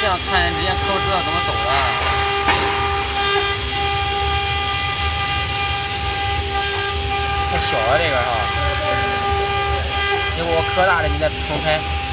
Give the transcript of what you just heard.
这样看人家都知道怎么走了，太小了这个哈，要不我磕大的你再重开。